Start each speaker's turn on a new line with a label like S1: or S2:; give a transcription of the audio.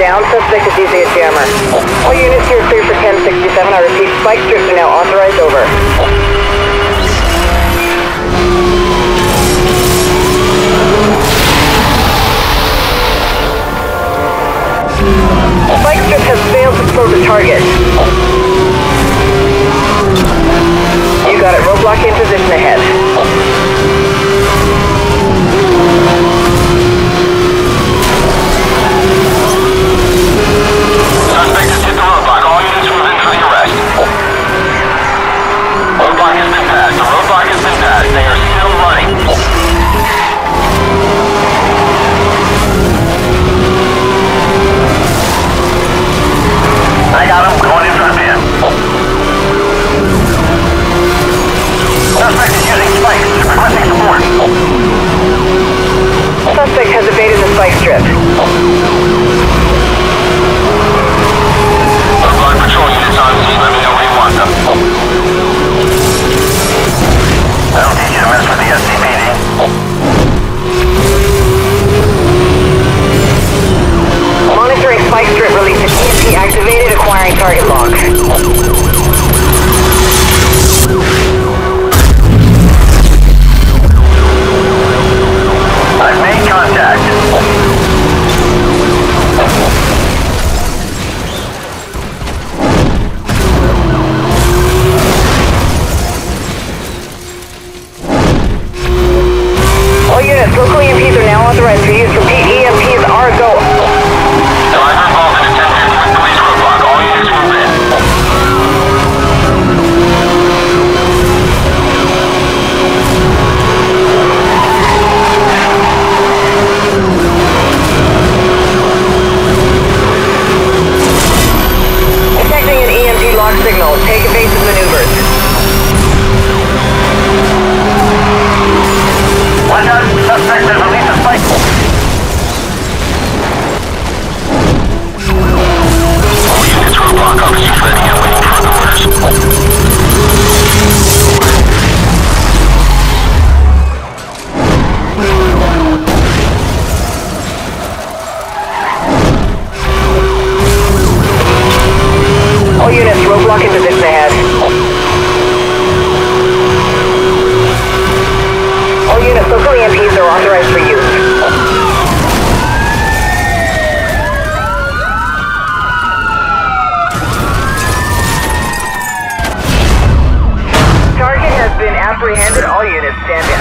S1: down. Suspect is using a jammer. All units here clear for 1067. I repeat, spike strips are now authorized. Over. Spike strip has failed to slow the target. target lock. Apprehended all units. Stand down.